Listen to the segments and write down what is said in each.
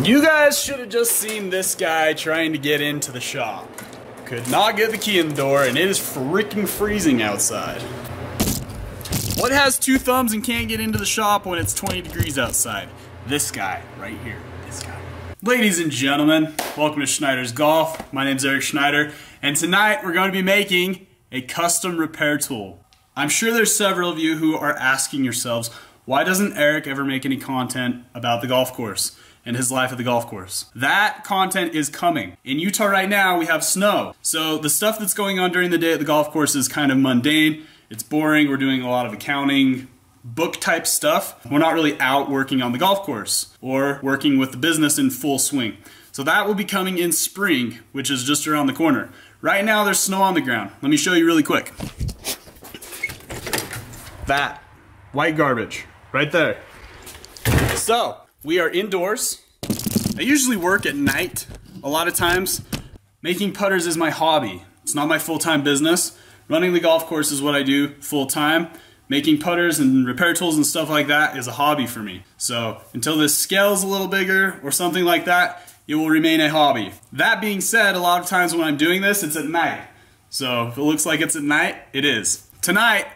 You guys should have just seen this guy trying to get into the shop. Could not get the key in the door and it is freaking freezing outside. What has two thumbs and can't get into the shop when it's 20 degrees outside? This guy right here, this guy. Ladies and gentlemen, welcome to Schneiter's Golf. My name is Eric Schneiter and tonight we're going to be making a custom repair tool. I'm sure there's several of you who are asking yourselves, why doesn't Eric ever make any content about the golf course? And his life at the golf course. That content is coming. In Utah right now, we have snow. So the stuff that's going on during the day at the golf course is kind of mundane. It's boring. We're doing a lot of accounting, book type stuff. We're not really out working on the golf course or working with the business in full swing. So that will be coming in spring, which is just around the corner. Right now there's snow on the ground. Let me show you really quick. That, white garbage, right there. So, we are indoors. I usually work at night a lot of times. Making putters is my hobby. It's not my full-time business. Running the golf course is what I do full-time. Making putters and repair tools and stuff like that is a hobby for me. So until this scales a little bigger or something like that, it will remain a hobby. That being said, a lot of times when I'm doing this, it's at night. So if it looks like it's at night, it is. Tonight,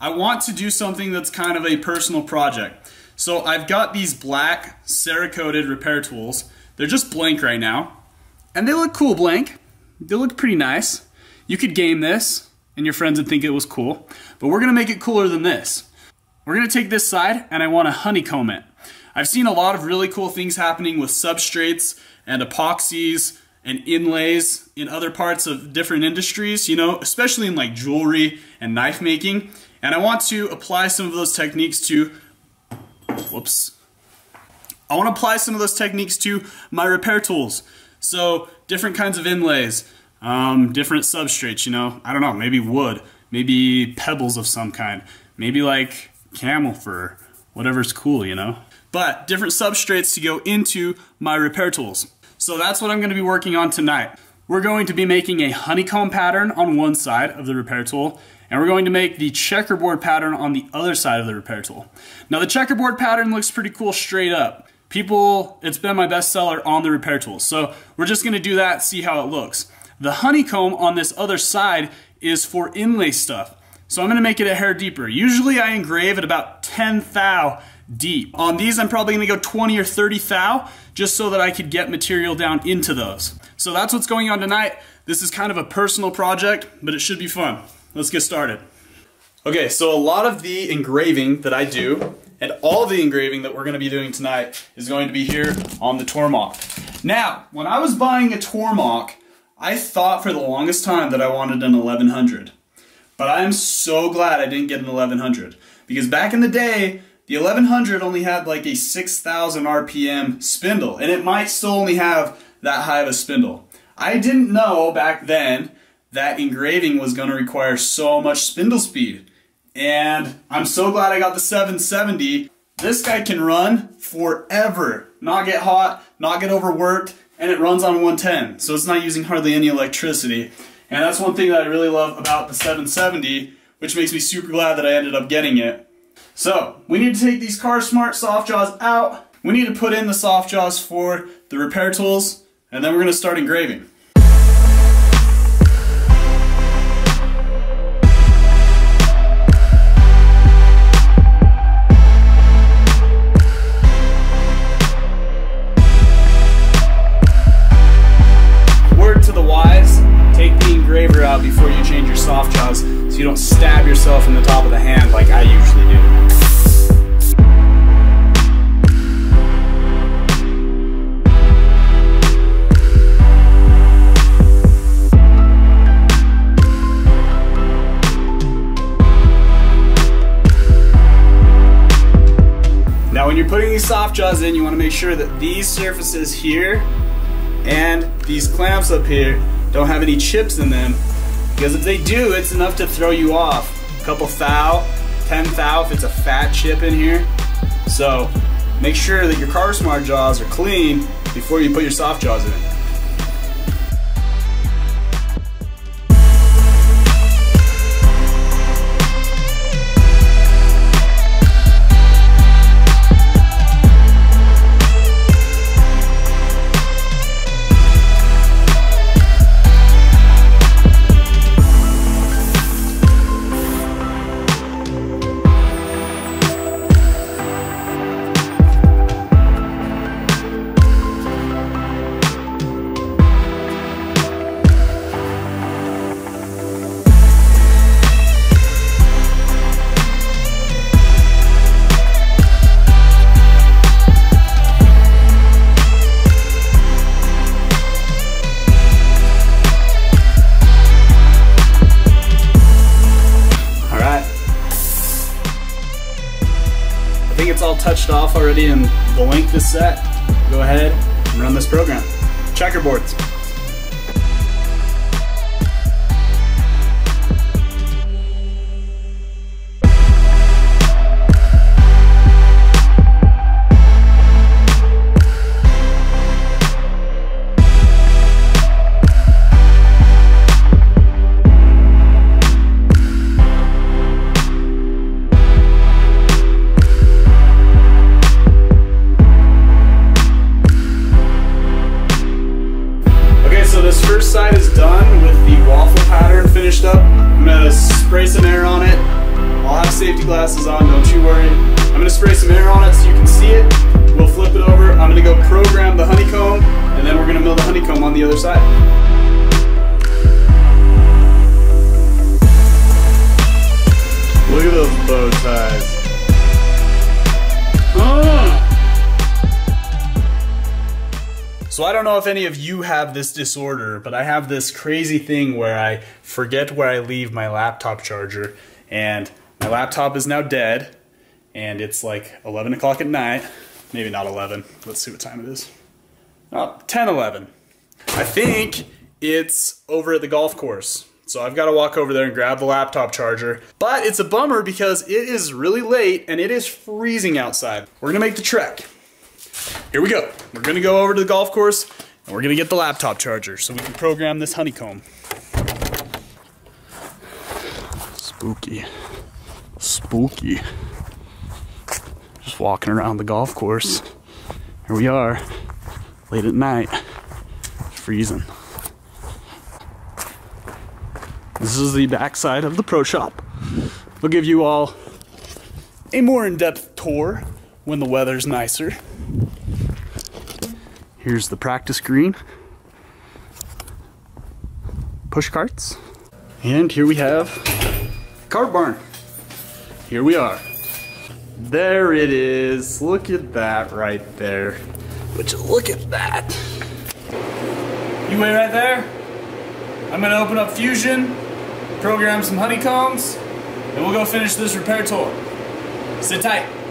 I want to do something that's kind of a personal project. So I've got these black Cerakoted repair tools. They're just blank right now. And they look cool blank. They look pretty nice. You could game this and your friends would think it was cool. But we're gonna make it cooler than this. We're gonna take this side and I wanna honeycomb it. I've seen a lot of really cool things happening with substrates and epoxies and inlays in other parts of different industries, you know, especially in like jewelry and knife making. And I want to apply some of those techniques to whoops. I want to apply some of those techniques to my repair tools. So different kinds of inlays, um, different substrates, you know, I don't know, maybe wood, maybe pebbles of some kind, maybe like camel fur, whatever's cool, you know. But different substrates to go into my repair tools. So that's what I'm going to be working on tonight. We're going to be making a honeycomb pattern on one side of the repair tool and we're going to make the checkerboard pattern on the other side of the repair tool. Now the checkerboard pattern looks pretty cool straight up. People, it's been my best seller on the repair tool. So we're just gonna do that, see how it looks. The honeycomb on this other side is for inlay stuff. So I'm gonna make it a hair deeper. Usually I engrave at about 10 thou deep. On these I'm probably gonna go 20 or 30 thou just so that I could get material down into those. So that's what's going on tonight. This is kind of a personal project, but it should be fun let's get started. Okay, so a lot of the engraving that I do, and all the engraving that we're gonna be doing tonight is going to be here on the Tormach. Now, when I was buying a Tormach, I thought for the longest time that I wanted an 1100. But I am so glad I didn't get an 1100. Because back in the day, the 1100 only had like a 6,000 RPM spindle, and it might still only have that high of a spindle. I didn't know back then that engraving was going to require so much spindle speed. And I'm so glad I got the 770. This guy can run forever, not get hot, not get overworked, and it runs on 110. So it's not using hardly any electricity. And that's one thing that I really love about the 770, which makes me super glad that I ended up getting it. So, we need to take these Car Smart soft jaws out. We need to put in the soft jaws for the repair tools, and then we're gonna start engraving. You change your soft jaws so you don't stab yourself in the top of the hand like I usually do. Now when you're putting these soft jaws in, you want to make sure that these surfaces here and these clamps up here don't have any chips in them because if they do, it's enough to throw you off. A couple thou, 10 thou if it's a fat chip in here. So make sure that your car smart jaws are clean before you put your soft jaws in. I think it's all touched off already and the length is set. Go ahead and run this program. Checkerboards. Finished up. I'm gonna spray some air on it. I'll have safety glasses on, don't you worry. I'm gonna spray some air on it so you can see it. We'll flip it over. I'm gonna go program the honeycomb, and then we're gonna mill the honeycomb on the other side. Look at those bow ties. So I don't know if any of you have this disorder, but I have this crazy thing where I forget where I leave my laptop charger, and my laptop is now dead, and it's like 11 o'clock at night. Maybe not 11. Let's see what time it is. Oh, 10, 11. I think it's over at the golf course. So I've got to walk over there and grab the laptop charger. But it's a bummer because it is really late and it is freezing outside. We're gonna make the trek. Here we go. We're gonna go over to the golf course and we're gonna get the laptop charger so we can program this honeycomb. Spooky. Spooky. Just walking around the golf course. Here we are, late at night, freezing. This is the backside of the pro shop. We'll give you all a more in-depth tour when the weather's nicer. Here's the practice green. Push carts. And here we have cart barn. Here we are. There it is. Look at that right there. You look at that? You wait right there. I'm gonna open up Fusion, program some honeycombs, and we'll go finish this repair tour. Sit tight.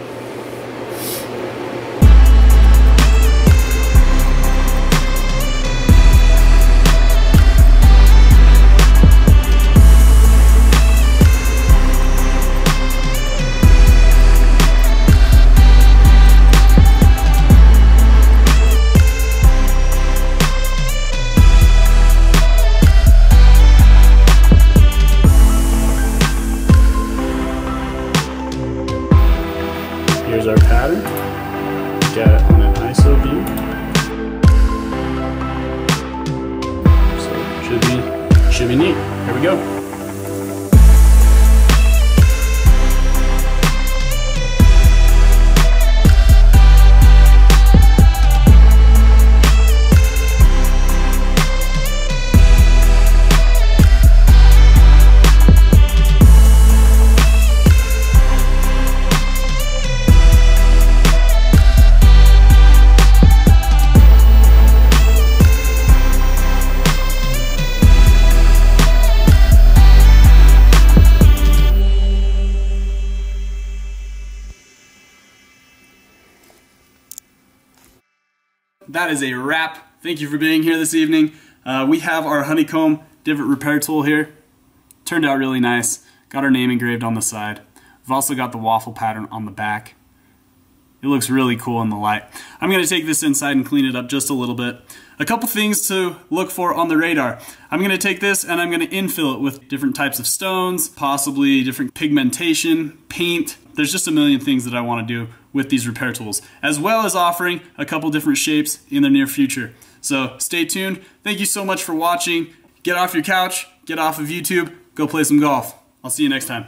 That is a wrap. Thank you for being here this evening. Uh, we have our honeycomb divot repair tool here. Turned out really nice. Got our name engraved on the side. We've also got the waffle pattern on the back. It looks really cool in the light. I'm going to take this inside and clean it up just a little bit. A couple things to look for on the radar. I'm going to take this and I'm going to infill it with different types of stones, possibly different pigmentation, paint. There's just a million things that I want to do with these repair tools, as well as offering a couple different shapes in the near future. So stay tuned. Thank you so much for watching. Get off your couch, get off of YouTube, go play some golf. I'll see you next time.